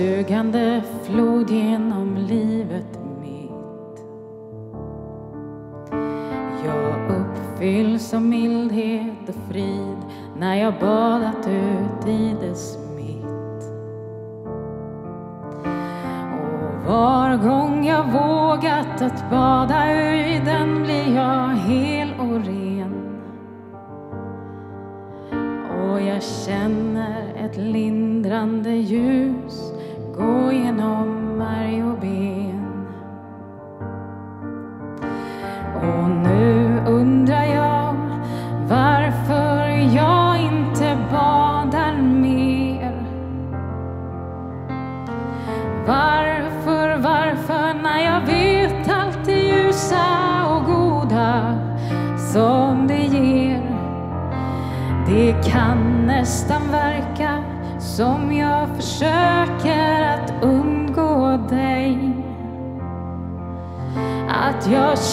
sugande flod genom livet mitt. Jag uppfylls av mildhet och frid när jag badat ut i dess mitt. Och var gång jag vågat att bada i den blir jag hel jag känner ett lindrande ljus gå genom märg och ben. Och nu undrar jag varför jag inte badar mer. Varför, varför när jag vet allt det ljusa och goda som det ger. Det kan Att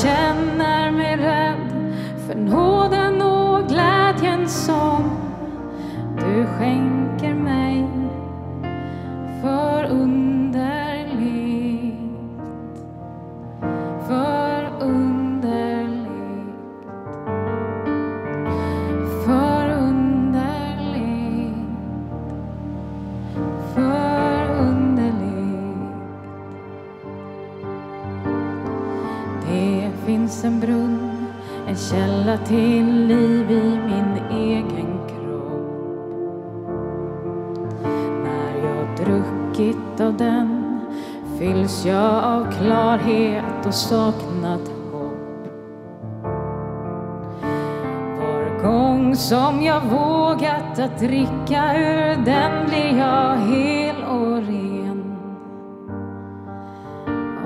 torka ur den blir jag hel och ren.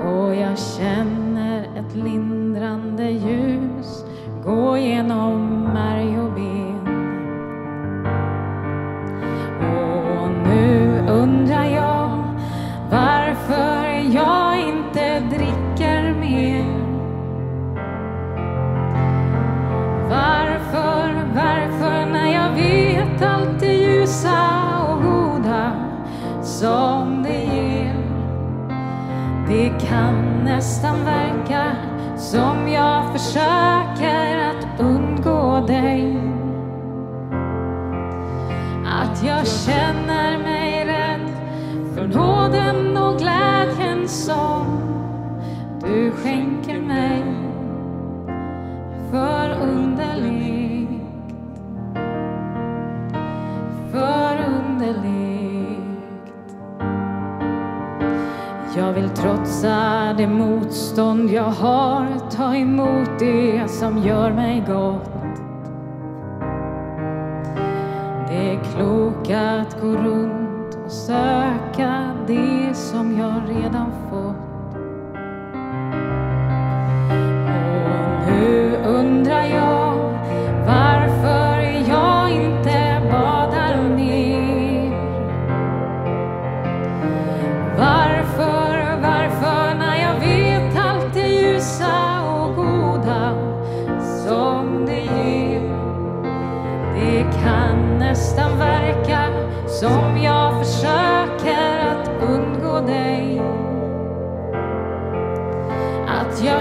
Och jag känner ett lindrande ljus gå genom märgen som det ger. Det kan nästan verka som jag försöker att undgå dig. Att jag känner mig rädd för nåden och glädjen som du skänker mig. Förunderligt, förunderligt. Jag vill trotsa det motstånd jag har, ta emot det som gör mig gott. Det är klokt att gå runt och söka det som jag redan fått. Och nu undrar jag varför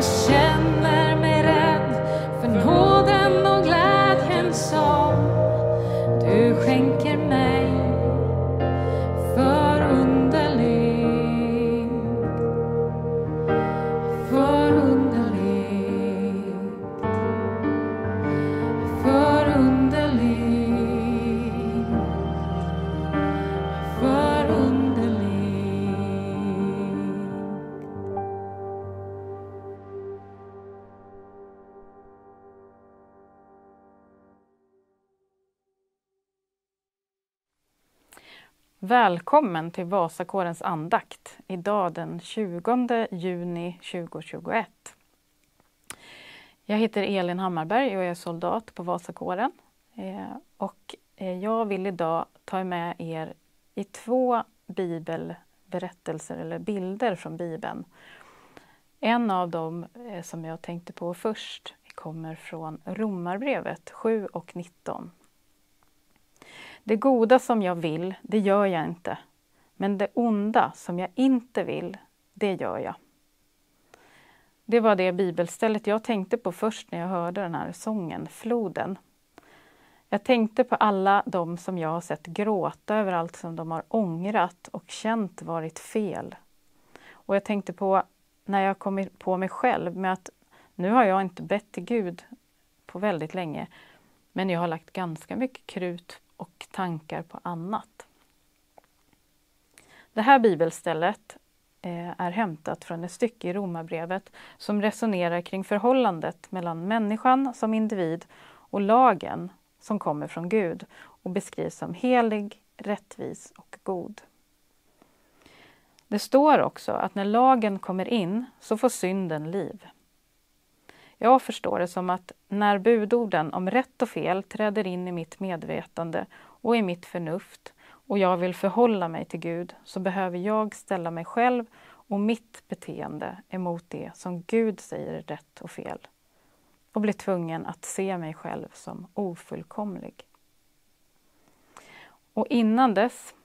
Att Välkommen till Vasakårens andakt idag den 20 juni 2021. Jag heter Elin Hammarberg och jag är soldat på Vasakåren. Eh, och eh, jag vill idag ta med er i två bibelberättelser eller bilder från Bibeln. En av dem eh, som jag tänkte på först kommer från Romarbrevet 7 och 19. Det goda som jag vill, det gör jag inte. men det onda som jag inte vill, det gör jag. Det var det bibelstället jag tänkte på först när jag hörde den här sången, Floden. Jag tänkte på alla de som jag har sett gråta över allt som de har ångrat och känt varit fel. Och jag tänkte på när jag kom på mig själv med att nu har jag inte bett till Gud på väldigt länge, men jag har lagt ganska mycket krut och tankar på annat. Det här bibelstället eh, är hämtat från ett stycke i Romarbrevet som resonerar kring förhållandet mellan människan som individ och lagen som kommer från Gud och beskrivs som helig, rättvis och god. Det står också att när lagen kommer in så får synden liv. Jag förstår det som att när budorden om rätt och fel träder in i mitt medvetande och i mitt förnuft och jag vill förhålla mig till Gud så behöver jag ställa mig själv och mitt beteende emot det som Gud säger är rätt och fel och bli tvungen att se mig själv som ofullkomlig. Och innan dess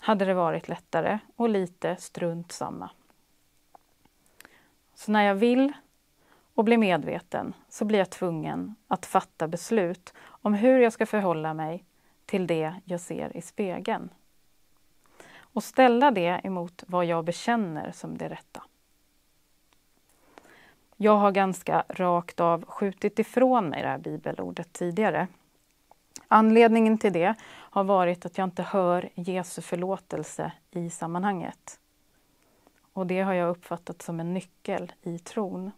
hade det varit lättare och lite strunt samma. Så när jag vill och blir medveten så blir jag tvungen att fatta beslut om hur jag ska förhålla mig till det jag ser i spegeln. Och ställa det emot vad jag bekänner som det rätta. Jag har ganska rakt av skjutit ifrån mig det här bibelordet tidigare. Anledningen till det har varit att jag inte hör Jesu förlåtelse i sammanhanget. Och det har jag uppfattat som en nyckel i tron.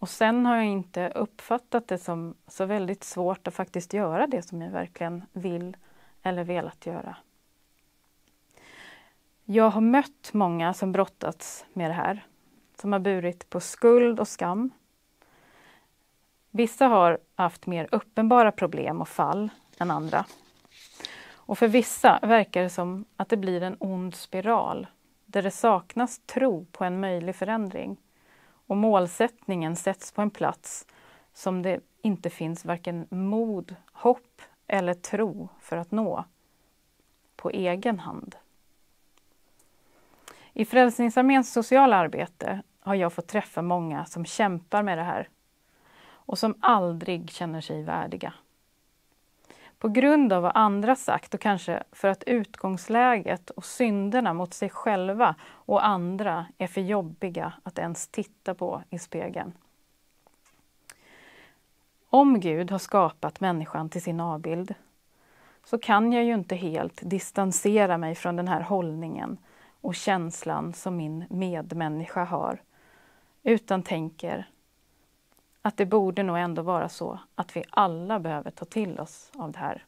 Och sen har jag inte uppfattat det som så väldigt svårt att faktiskt göra det som jag verkligen vill eller velat göra. Jag har mött många som brottats med det här som har burit på skuld och skam. Vissa har haft mer uppenbara problem och fall än andra. Och för vissa verkar det som att det blir en ond spiral där det saknas tro på en möjlig förändring och målsättningen sätts på en plats som det inte finns varken mod, hopp eller tro för att nå på egen hand. I Frälsningsarméns sociala arbete har jag fått träffa många som kämpar med det här och som aldrig känner sig värdiga. På grund av vad andra sagt och kanske för att utgångsläget och synderna mot sig själva och andra är för jobbiga att ens titta på i spegeln. Om Gud har skapat människan till sin avbild så kan jag ju inte helt distansera mig från den här hållningen och känslan som min medmänniska har utan tänker att det borde nog ändå vara så att vi alla behöver ta till oss av det här.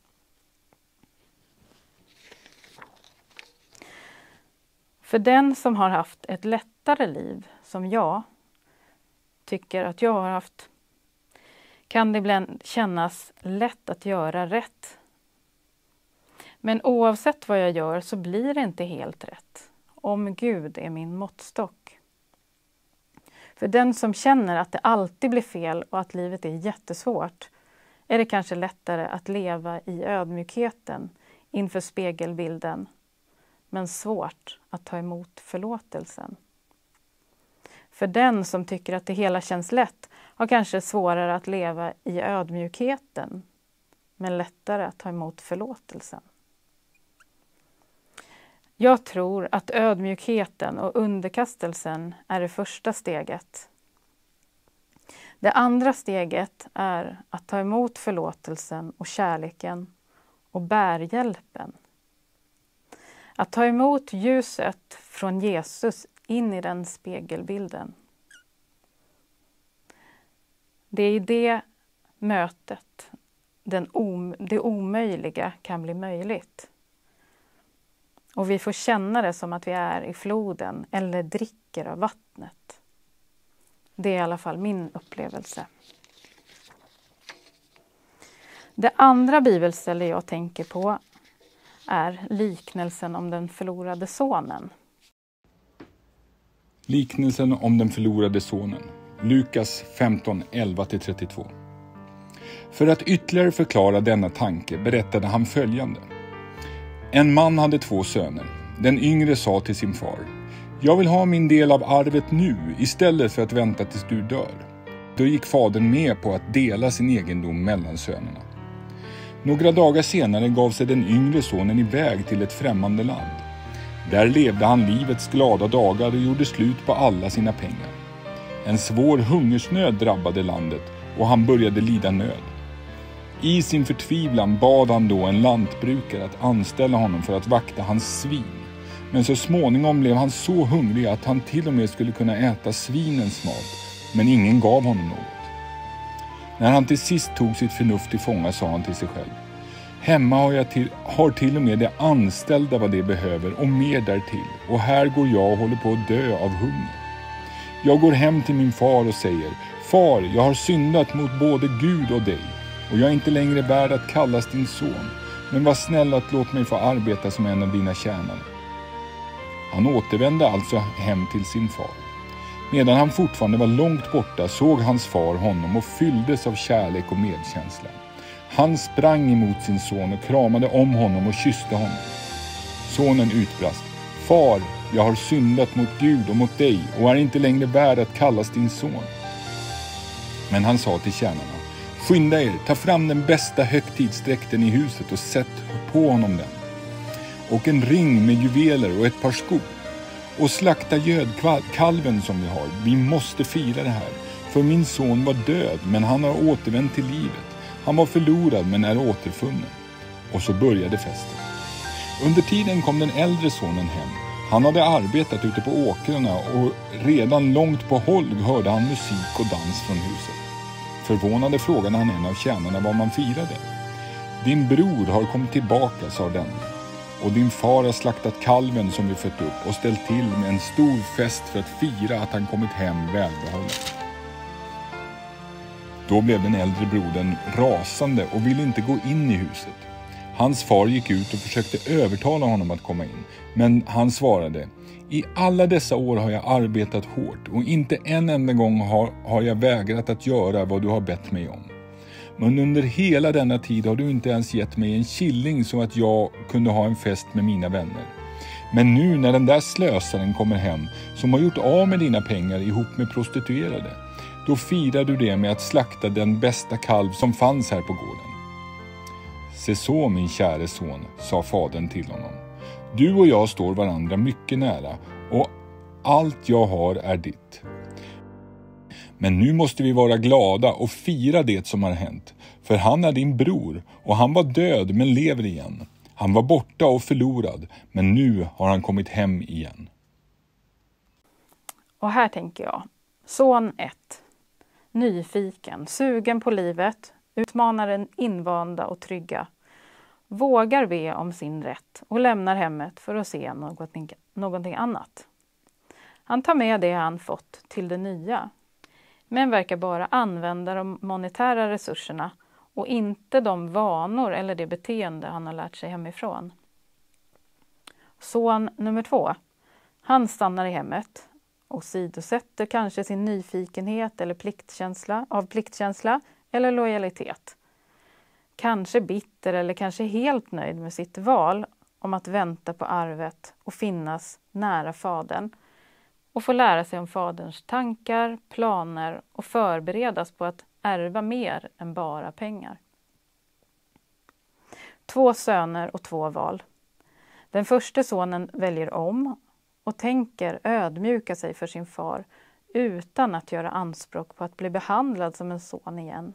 För den som har haft ett lättare liv, som jag tycker att jag har haft, kan det ibland kännas lätt att göra rätt. Men oavsett vad jag gör så blir det inte helt rätt, om Gud är min måttstock. För den som känner att det alltid blir fel och att livet är jättesvårt är det kanske lättare att leva i ödmjukheten inför spegelbilden, men svårt att ta emot förlåtelsen. För den som tycker att det hela känns lätt har kanske svårare att leva i ödmjukheten, men lättare att ta emot förlåtelsen. Jag tror att ödmjukheten och underkastelsen är det första steget. Det andra steget är att ta emot förlåtelsen och kärleken och bärhjälpen. Att ta emot ljuset från Jesus in i den spegelbilden. Det är i det mötet den om, det omöjliga kan bli möjligt. Och vi får känna det som att vi är i floden eller dricker av vattnet. Det är i alla fall min upplevelse. Det andra bibelställe jag tänker på är liknelsen om den förlorade sonen. Liknelsen om den förlorade sonen. Lukas 15, 11-32. För att ytterligare förklara denna tanke berättade han följande. En man hade två söner. Den yngre sa till sin far. Jag vill ha min del av arvet nu istället för att vänta tills du dör. Då gick fadern med på att dela sin egendom mellan sönerna. Några dagar senare gav sig den yngre sonen iväg till ett främmande land. Där levde han livets glada dagar och gjorde slut på alla sina pengar. En svår hungersnöd drabbade landet och han började lida nöd. I sin förtvivlan bad han då en lantbrukare att anställa honom för att vakta hans svin. Men så småningom blev han så hungrig att han till och med skulle kunna äta svinens mat, men ingen gav honom något. När han till sist tog sitt förnuft till fånga sa han till sig själv. Hemma har, jag till, har till och med de anställda vad de behöver och mer därtill och här går jag och håller på att dö av hunger. Jag går hem till min far och säger Far, jag har syndat mot både Gud och dig och jag är inte längre värd att kallas din son. Men var snäll att låt mig få arbeta som en av dina tjänare. Han återvände alltså hem till sin far. Medan han fortfarande var långt borta såg hans far honom och fylldes av kärlek och medkänsla. Han sprang emot sin son och kramade om honom och kysste honom. Sonen utbrast. Far, jag har syndat mot Gud och mot dig och är inte längre värd att kallas din son. Men han sa till tjänarna. Skynda er, ta fram den bästa högtidsdräkten i huset och sätt på honom den. Och en ring med juveler och ett par skor. Och slakta gödkalven som vi har. Vi måste fira det här. För min son var död, men han har återvänt till livet. Han var förlorad, men är återfunnen. Och så började festen. Under tiden kom den äldre sonen hem. Han hade arbetat ute på åkrarna och redan långt på håll hörde han musik och dans från huset. Förvånade frågade han en av tjänarna vad man firade. Din bror har kommit tillbaka, sa den. Och din far har slaktat kalven som vi fött upp och ställt till med en stor fest för att fira att han kommit hem välbehållen. Då blev den äldre brodern rasande och ville inte gå in i huset. Hans far gick ut och försökte övertala honom att komma in, men han svarade i alla dessa år har jag arbetat hårt och inte en enda gång har, har jag vägrat att göra vad du har bett mig om. Men under hela denna tid har du inte ens gett mig en killing så att jag kunde ha en fest med mina vänner. Men nu när den där slösaren kommer hem, som har gjort av med dina pengar ihop med prostituerade, då firar du det med att slakta den bästa kalv som fanns här på gården. Se så min käre son, sa fadern till honom. Du och jag står varandra mycket nära och allt jag har är ditt. Men nu måste vi vara glada och fira det som har hänt. För han är din bror och han var död men lever igen. Han var borta och förlorad men nu har han kommit hem igen. Och här tänker jag, son 1. Nyfiken, sugen på livet, utmanar den invanda och trygga vågar be om sin rätt och lämnar hemmet för att se någonting, någonting annat. Han tar med det han fått till det nya, men verkar bara använda de monetära resurserna och inte de vanor eller det beteende han har lärt sig hemifrån. Son nummer två. Han stannar i hemmet och sidosätter kanske sin nyfikenhet eller pliktkänsla, av pliktkänsla eller lojalitet kanske bitter eller kanske helt nöjd med sitt val om att vänta på arvet och finnas nära fadern och få lära sig om faderns tankar, planer och förberedas på att ärva mer än bara pengar. Två söner och två val. Den första sonen väljer om och tänker ödmjuka sig för sin far utan att göra anspråk på att bli behandlad som en son igen.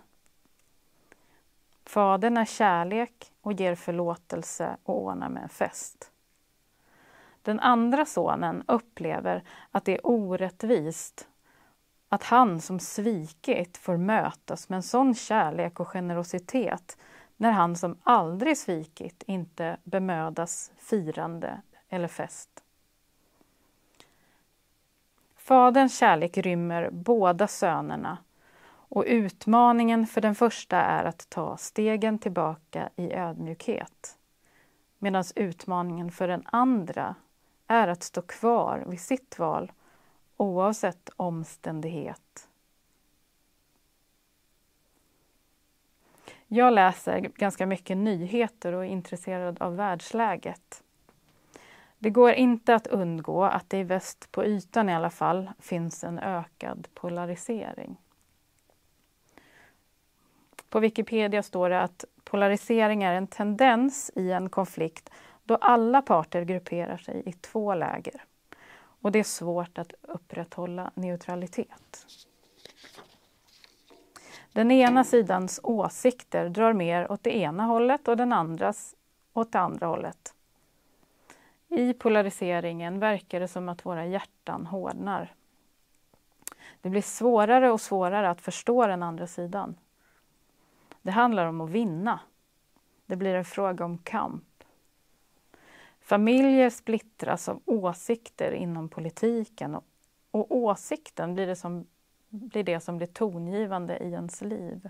Fadern är kärlek och ger förlåtelse och ordnar med en fest. Den andra sonen upplever att det är orättvist att han som svikit får mötas med en sån kärlek och generositet när han som aldrig svikit inte bemödas firande eller fest. Faderns kärlek rymmer båda sönerna och utmaningen för den första är att ta stegen tillbaka i ödmjukhet. Medan utmaningen för den andra är att stå kvar vid sitt val oavsett omständighet. Jag läser ganska mycket nyheter och är intresserad av världsläget. Det går inte att undgå att det i väst, på ytan i alla fall, finns en ökad polarisering. På Wikipedia står det att polarisering är en tendens i en konflikt då alla parter grupperar sig i två läger. Och det är svårt att upprätthålla neutralitet. Den ena sidans åsikter drar mer åt det ena hållet och den andras åt det andra hållet. I polariseringen verkar det som att våra hjärtan hårdnar. Det blir svårare och svårare att förstå den andra sidan. Det handlar om att vinna. Det blir en fråga om kamp. Familjer splittras av åsikter inom politiken och, och åsikten blir det, som, blir det som blir tongivande i ens liv.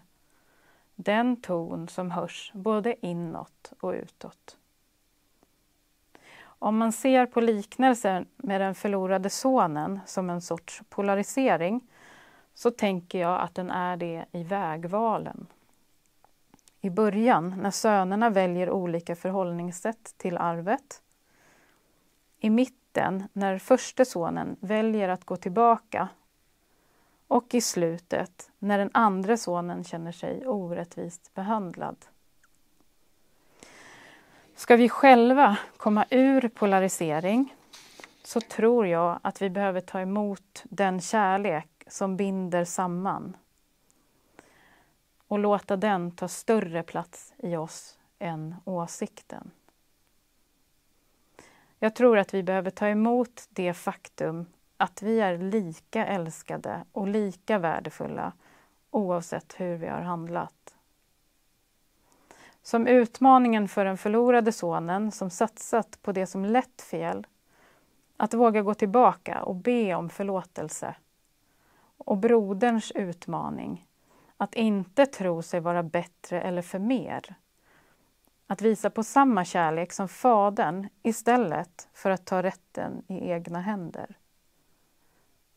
Den ton som hörs både inåt och utåt. Om man ser på liknelsen med den förlorade sonen som en sorts polarisering så tänker jag att den är det i vägvalen. I början, när sönerna väljer olika förhållningssätt till arvet. I mitten, när förste sonen väljer att gå tillbaka. Och i slutet, när den andra sonen känner sig orättvist behandlad. Ska vi själva komma ur polarisering så tror jag att vi behöver ta emot den kärlek som binder samman och låta den ta större plats i oss än åsikten. Jag tror att vi behöver ta emot det faktum att vi är lika älskade och lika värdefulla oavsett hur vi har handlat. Som utmaningen för den förlorade sonen som satsat på det som lett fel, att våga gå tillbaka och be om förlåtelse. Och broderns utmaning, att inte tro sig vara bättre eller för mer. Att visa på samma kärlek som Fadern istället för att ta rätten i egna händer.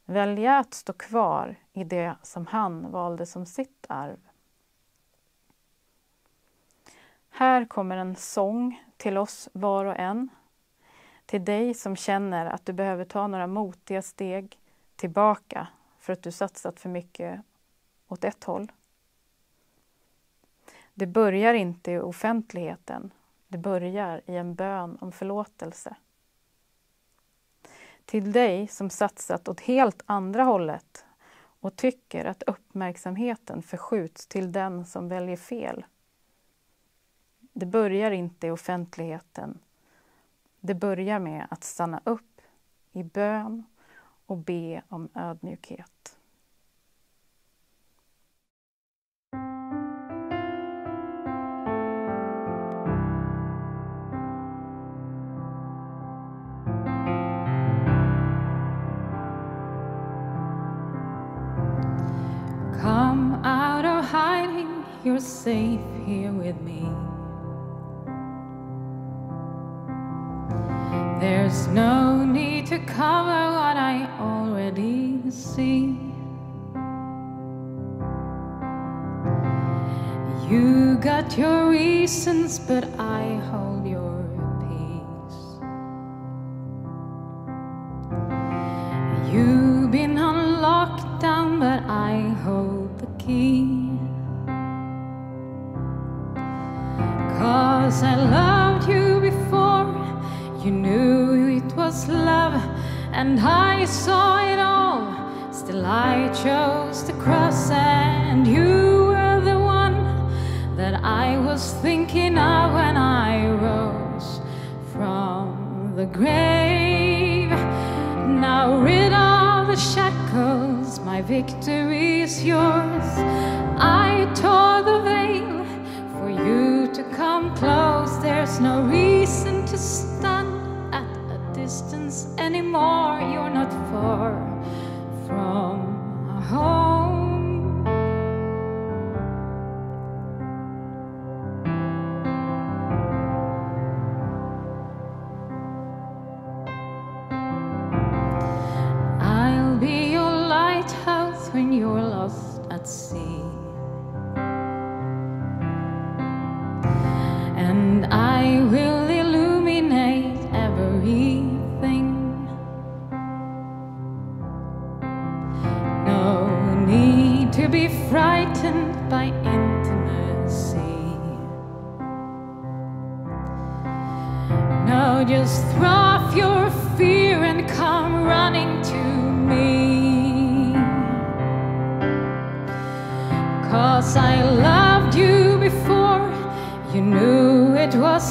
Välja att stå kvar i det som han valde som sitt arv. Här kommer en sång till oss var och en. Till dig som känner att du behöver ta några motiga steg tillbaka för att du satsat för mycket åt ett håll. Det börjar inte i offentligheten. Det börjar i en bön om förlåtelse. Till dig som satsat åt helt andra hållet och tycker att uppmärksamheten förskjuts till den som väljer fel. Det börjar inte i offentligheten. Det börjar med att stanna upp i bön och be om ödmjukhet. You're safe here with me. There's no need to cover what I already see. You got your reasons, but I hold Cause I loved you before you knew it was love, and I saw it all. Still, I chose the cross, and you were the one that I was thinking of when I rose from the grave. Now, rid of the shackles, my victory is yours. I tore the veil to come close. There's no reason to stand at a distance anymore. You're not far from home. I'll be your lighthouse when you're lost at sea.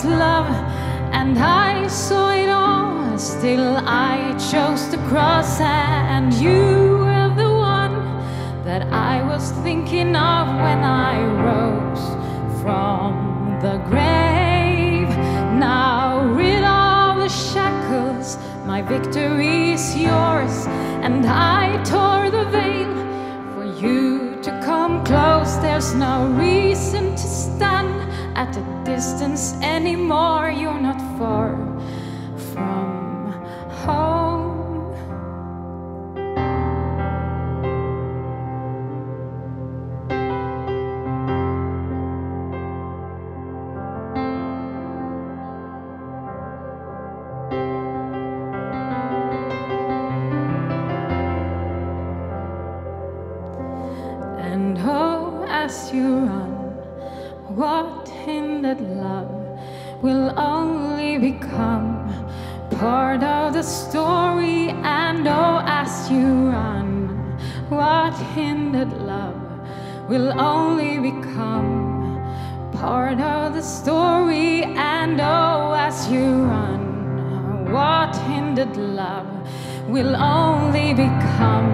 Love, and I saw it all. Still, I chose to cross, and you were the one that I was thinking of when I rose from the grave. Now, rid of the shackles, my victory is yours, and I tore the veil for you to come close. There's no reason to stand at a distance anymore. You're not far from home. And oh, as you run, hindered love will only become part of the story. And oh, as you run, what hindered love will only become part of the story. And oh, as you run, what hindered love will only become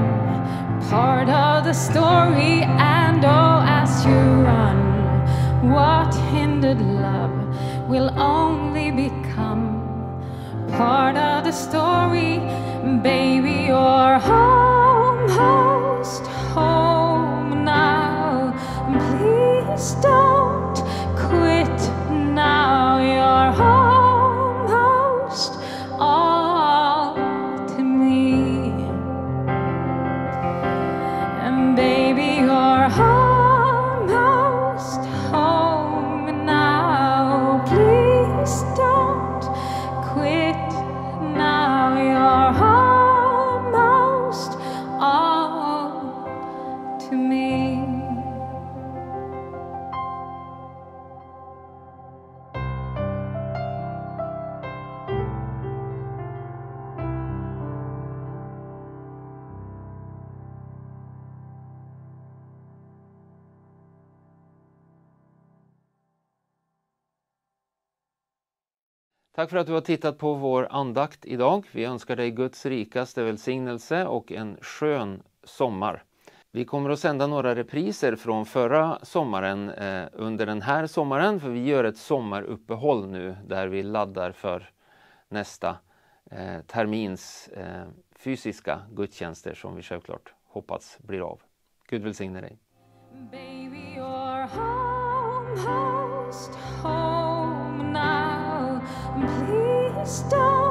part of the story. And oh, as you run, what hindered love will only become part of the story. Baby, you're home, host, home now. Please don't Tack för att du har tittat på vår andakt idag. Vi önskar dig Guds rikaste välsignelse och en skön sommar. Vi kommer att sända några repriser från förra sommaren eh, under den här sommaren för vi gör ett sommaruppehåll nu där vi laddar för nästa eh, termins eh, fysiska gudstjänster som vi självklart hoppas blir av. Gud välsigne dig. Baby, you're home. Please don't.